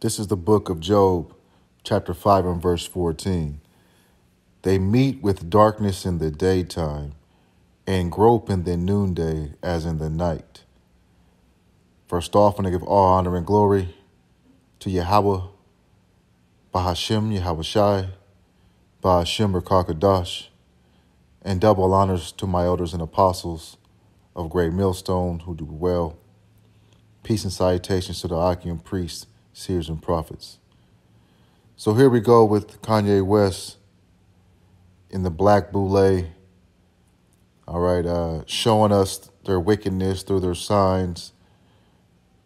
This is the book of Job, chapter 5 and verse 14. They meet with darkness in the daytime and grope in the noonday as in the night. First off, I want to give all honor and glory to Yahweh, Bahashim Yahweh Shai, Bahashim Rakakadash, and double honors to my elders and apostles of Great Millstone who do well. Peace and salutations to the Achaean priests, seers, and prophets. So here we go with Kanye West in the Black Boule, all right, uh, showing us their wickedness through their signs,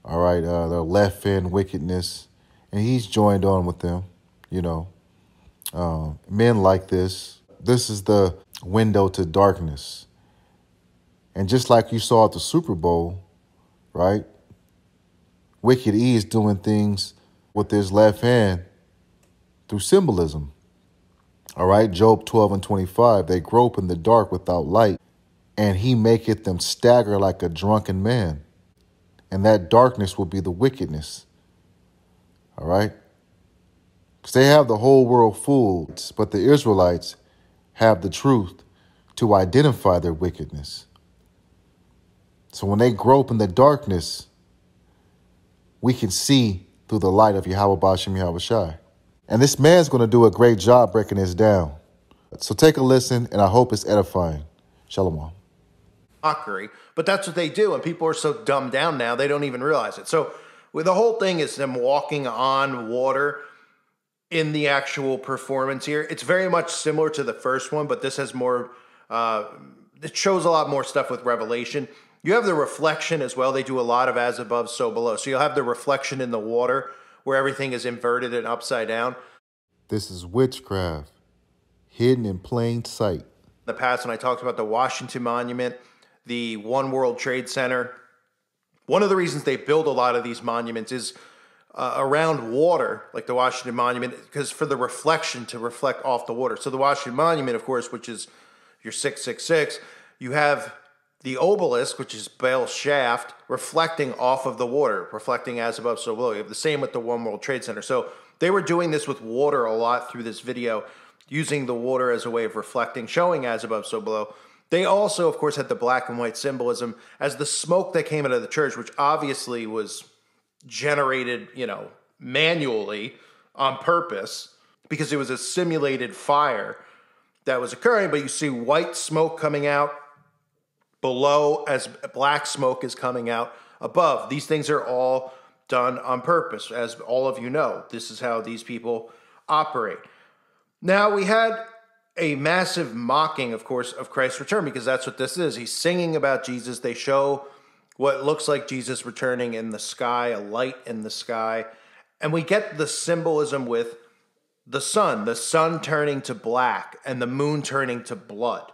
all right, uh, their left end wickedness, and he's joined on with them, you know. Uh, men like this, this is the window to darkness. And just like you saw at the Super Bowl, right? Wicked E is doing things with his left hand through symbolism. All right, Job 12 and 25, they grope in the dark without light, and he maketh them stagger like a drunken man. And that darkness will be the wickedness. All right? Because they have the whole world fooled, but the Israelites have the truth to identify their wickedness. So when they grope in the darkness, we can see through the light of Yahweh Bashim Yahweh Shai. And this man's going to do a great job breaking this down. So take a listen, and I hope it's edifying. Shalom. Mockery, but that's what they do, and people are so dumbed down now they don't even realize it. So the whole thing is them walking on water in the actual performance here. It's very much similar to the first one, but this has more. Uh, it shows a lot more stuff with Revelation. You have the reflection as well. They do a lot of as above, so below. So you'll have the reflection in the water where everything is inverted and upside down. This is witchcraft, hidden in plain sight. In the past, when I talked about the Washington Monument, the One World Trade Center, one of the reasons they build a lot of these monuments is uh, around water, like the Washington Monument, because for the reflection to reflect off the water. So the Washington Monument, of course, which is your 666, you have the obelisk, which is Baal's shaft, reflecting off of the water, reflecting as above, so below. You have the same with the One World Trade Center. So they were doing this with water a lot through this video, using the water as a way of reflecting, showing as above, so below. They also, of course, had the black and white symbolism as the smoke that came out of the church, which obviously was generated, you know, manually on purpose because it was a simulated fire that was occurring. But you see white smoke coming out below as black smoke is coming out above. These things are all done on purpose, as all of you know. This is how these people operate. Now, we had a massive mocking, of course, of Christ's return because that's what this is. He's singing about Jesus. They show what looks like Jesus returning in the sky, a light in the sky. And we get the symbolism with the sun, the sun turning to black and the moon turning to blood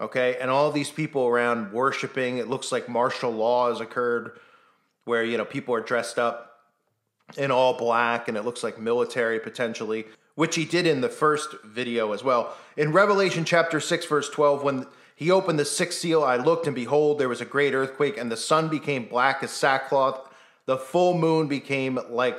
okay? And all these people around worshiping it looks like martial law has occurred where you know people are dressed up in all black and it looks like military potentially which he did in the first video as well. In revelation chapter 6 verse 12 when he opened the sixth seal i looked and behold there was a great earthquake and the sun became black as sackcloth. The full moon became like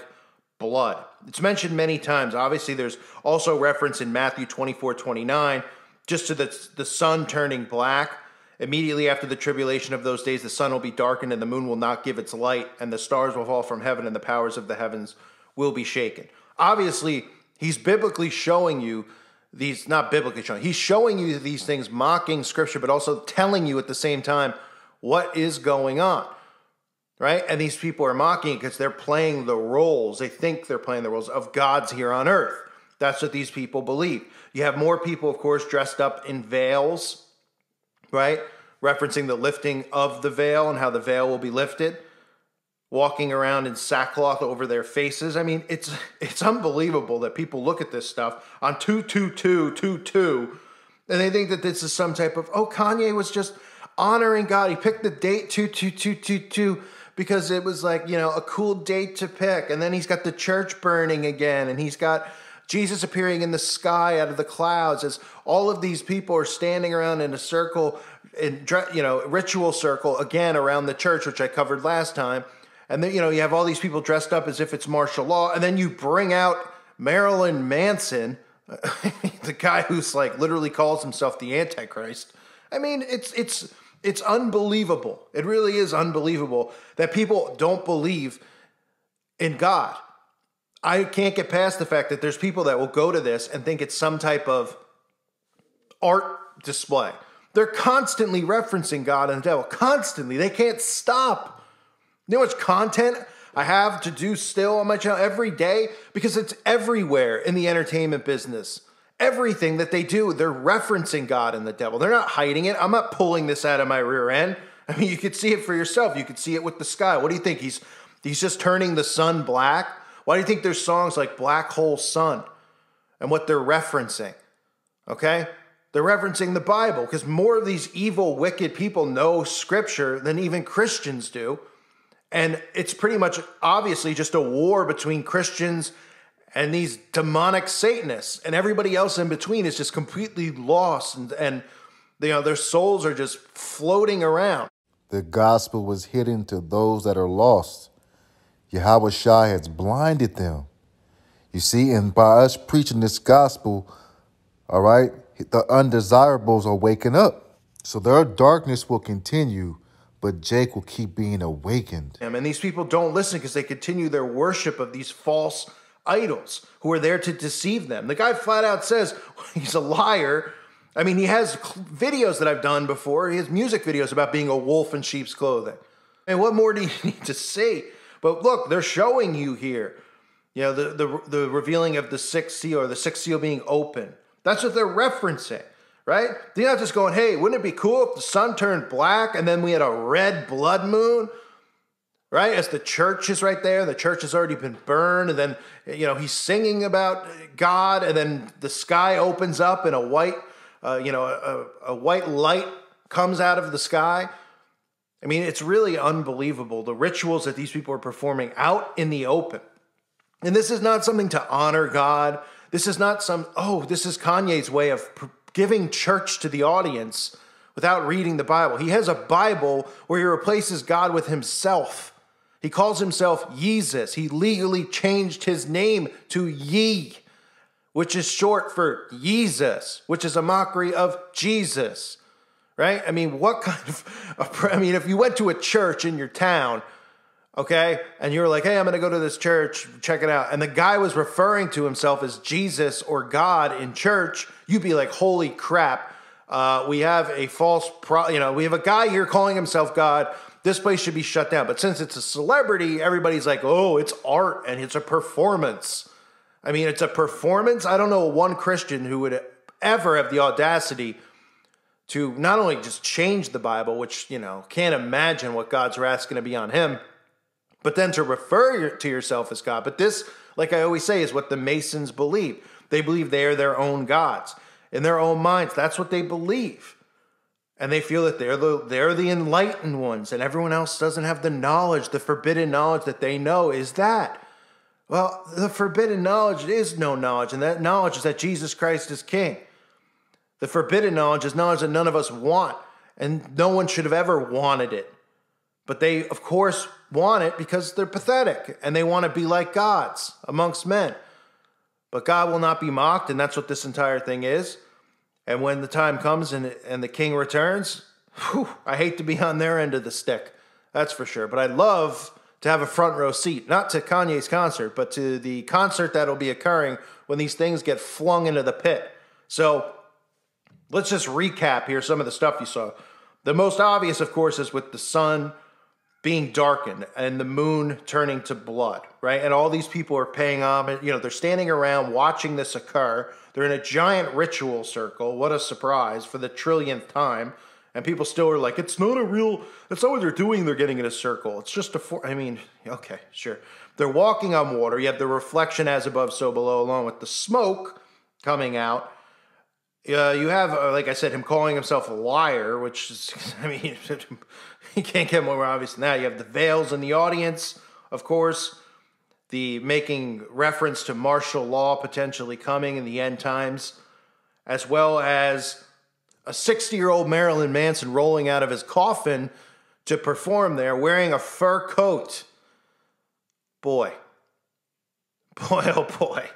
blood. It's mentioned many times. Obviously there's also reference in matthew 24 29 just to the, the sun turning black. Immediately after the tribulation of those days, the sun will be darkened and the moon will not give its light, and the stars will fall from heaven, and the powers of the heavens will be shaken. Obviously, he's biblically showing you these, not biblically showing, he's showing you these things, mocking scripture, but also telling you at the same time what is going on. Right? And these people are mocking because they're playing the roles. They think they're playing the roles of gods here on earth. That's what these people believe. You have more people, of course, dressed up in veils, right? Referencing the lifting of the veil and how the veil will be lifted, walking around in sackcloth over their faces. I mean, it's it's unbelievable that people look at this stuff on 22222 and they think that this is some type of, oh, Kanye was just honoring God. He picked the date 22222 because it was like, you know, a cool date to pick. And then he's got the church burning again and he's got Jesus appearing in the sky out of the clouds as all of these people are standing around in a circle, in you know, ritual circle again around the church, which I covered last time. and then you know you have all these people dressed up as if it's martial law, and then you bring out Marilyn Manson, the guy who's like literally calls himself the Antichrist. I mean, it's it's it's unbelievable. It really is unbelievable that people don't believe in God. I can't get past the fact that there's people that will go to this and think it's some type of art display. They're constantly referencing God and the devil, constantly. They can't stop. You know how much content I have to do still on my channel every day? Because it's everywhere in the entertainment business. Everything that they do, they're referencing God and the devil. They're not hiding it. I'm not pulling this out of my rear end. I mean, you could see it for yourself. You could see it with the sky. What do you think? He's he's just turning the sun black? Why do you think there's songs like Black Hole Sun and what they're referencing? Okay? They're referencing the Bible because more of these evil, wicked people know scripture than even Christians do. And it's pretty much obviously just a war between Christians and these demonic Satanists. And everybody else in between is just completely lost and, and you know, their souls are just floating around. The gospel was hidden to those that are lost. Yahweh Shai has blinded them. You see, and by us preaching this gospel, all right, the undesirables are waking up. So their darkness will continue, but Jake will keep being awakened. And these people don't listen because they continue their worship of these false idols who are there to deceive them. The guy flat out says he's a liar. I mean, he has videos that I've done before. He has music videos about being a wolf in sheep's clothing. And what more do you need to say? But look, they're showing you here, you know, the, the, the revealing of the sixth seal or the sixth seal being open. That's what they're referencing, right? They're not just going, hey, wouldn't it be cool if the sun turned black and then we had a red blood moon? Right? As the church is right there, the church has already been burned, and then, you know, he's singing about God, and then the sky opens up and a white, uh, you know, a, a white light comes out of the sky. I mean, it's really unbelievable the rituals that these people are performing out in the open. And this is not something to honor God. This is not some, oh, this is Kanye's way of giving church to the audience without reading the Bible. He has a Bible where he replaces God with himself. He calls himself Jesus. He legally changed his name to Ye, which is short for Jesus, which is a mockery of Jesus right? I mean, what kind of, I mean, if you went to a church in your town, okay, and you were like, hey, I'm going to go to this church, check it out, and the guy was referring to himself as Jesus or God in church, you'd be like, holy crap, uh, we have a false, pro, you know, we have a guy here calling himself God. This place should be shut down. But since it's a celebrity, everybody's like, oh, it's art and it's a performance. I mean, it's a performance. I don't know one Christian who would ever have the audacity to not only just change the Bible, which, you know, can't imagine what God's wrath's going to be on him, but then to refer to yourself as God. But this, like I always say, is what the Masons believe. They believe they are their own gods in their own minds. That's what they believe. And they feel that they're the they're the enlightened ones, and everyone else doesn't have the knowledge, the forbidden knowledge that they know is that. Well, the forbidden knowledge is no knowledge, and that knowledge is that Jesus Christ is King. The forbidden knowledge is knowledge that none of us want, and no one should have ever wanted it. But they, of course, want it because they're pathetic and they want to be like gods amongst men. But God will not be mocked, and that's what this entire thing is. And when the time comes and, and the king returns, whew, I hate to be on their end of the stick. That's for sure. But I'd love to have a front row seat, not to Kanye's concert, but to the concert that'll be occurring when these things get flung into the pit. So Let's just recap here some of the stuff you saw. The most obvious, of course, is with the sun being darkened and the moon turning to blood, right? And all these people are paying homage. You know, they're standing around watching this occur. They're in a giant ritual circle. What a surprise for the trillionth time. And people still are like, it's not a real, it's not what they're doing. They're getting in a circle. It's just a, for, I mean, okay, sure. They're walking on water. You have the reflection as above, so below, along with the smoke coming out uh, you have, uh, like I said, him calling himself a liar, which is, I mean, you can't get more obvious than that. You have the veils in the audience, of course, the making reference to martial law potentially coming in the end times, as well as a 60 year old Marilyn Manson rolling out of his coffin to perform there wearing a fur coat. boy, boy, oh boy.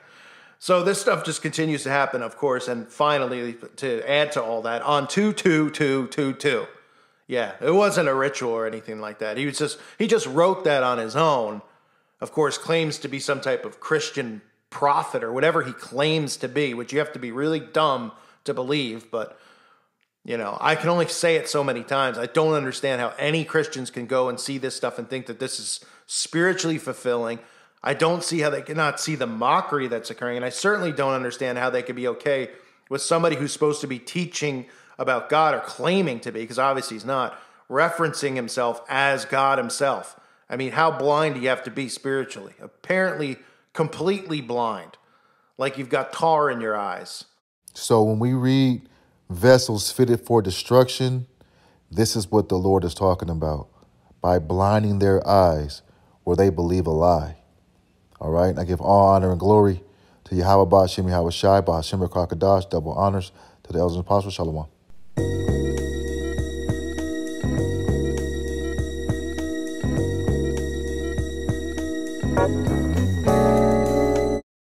So this stuff just continues to happen, of course, and finally, to add to all that, on two two two two two, yeah, it wasn't a ritual or anything like that. He was just he just wrote that on his own. Of course, claims to be some type of Christian prophet or whatever he claims to be, which you have to be really dumb to believe, but you know, I can only say it so many times. I don't understand how any Christians can go and see this stuff and think that this is spiritually fulfilling. I don't see how they cannot see the mockery that's occurring. And I certainly don't understand how they could be okay with somebody who's supposed to be teaching about God or claiming to be, because obviously he's not, referencing himself as God himself. I mean, how blind do you have to be spiritually? Apparently, completely blind, like you've got tar in your eyes. So when we read vessels fitted for destruction, this is what the Lord is talking about by blinding their eyes where they believe a lie. All right, I give all honor and glory to Yahweh Bashim Yahweh Shai, Bashim Krakadash, double honors to the elders and apostles. Shalom.